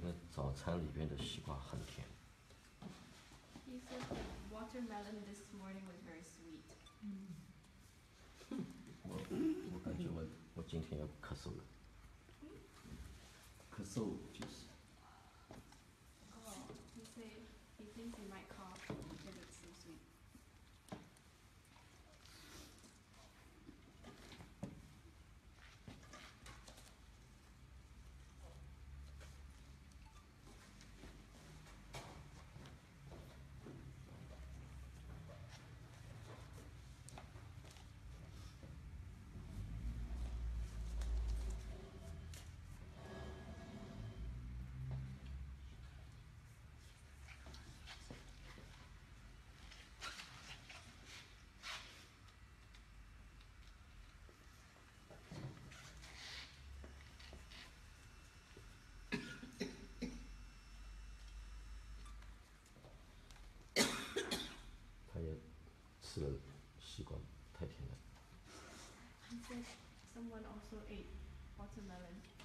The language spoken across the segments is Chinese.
那个早餐里边的西瓜很甜。He said the watermelon this morning was very sweet. 我我感觉我我今天要咳嗽了。咳嗽就是。Oh, he said he thinks he might cough someone also ate watermelon.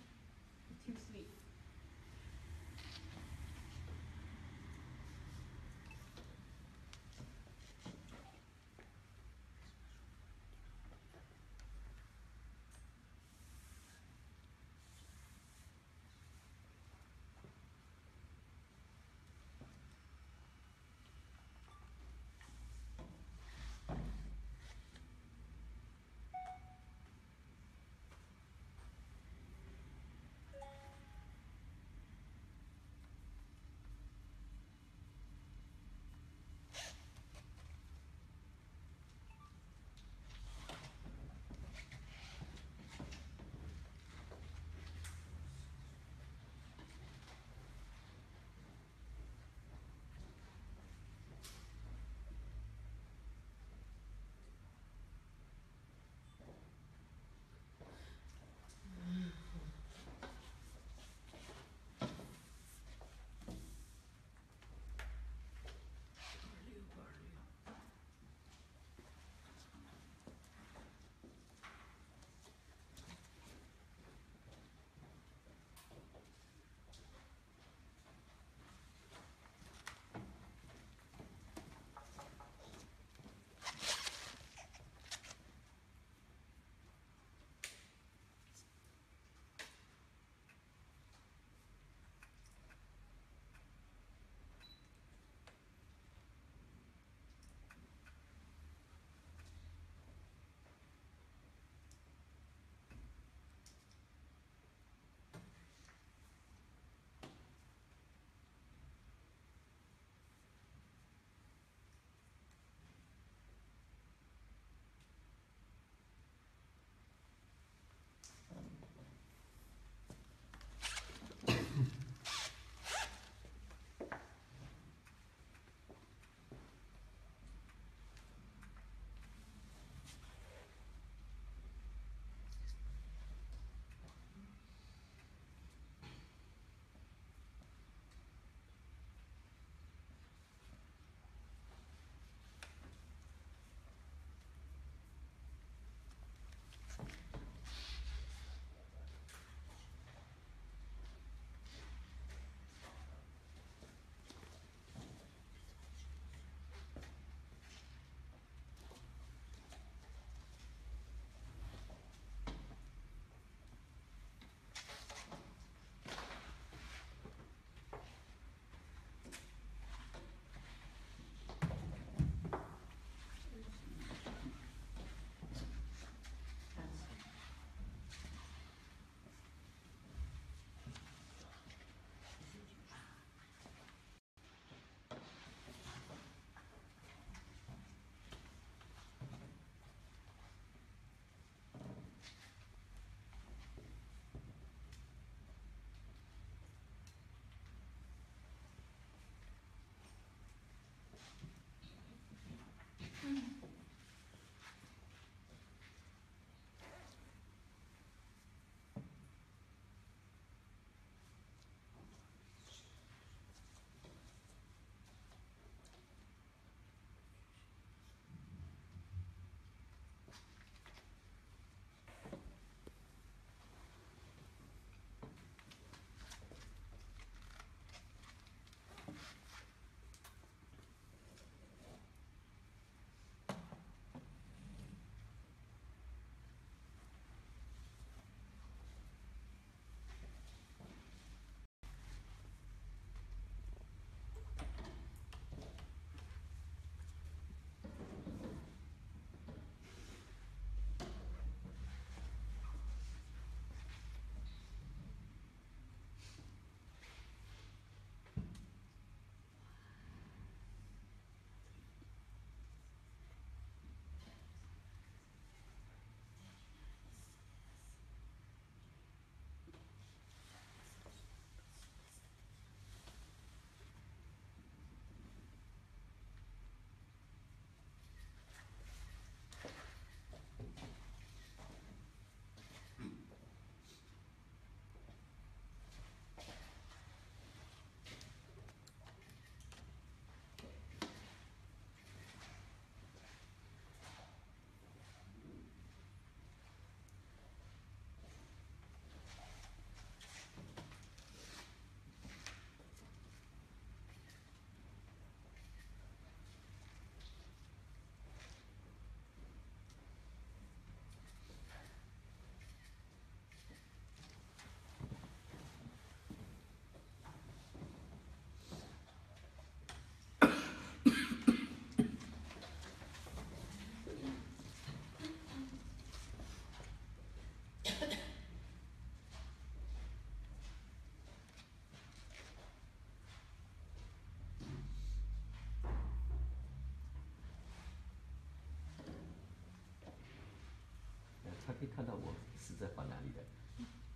他可以看到我是在画哪里的。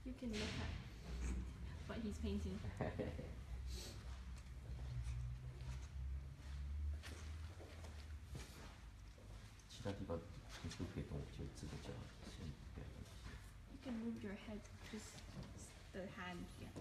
You can look at what he's painting. 其他地方你都可以动，就这个脚先不要动。You can move your head, just the hand. Yeah.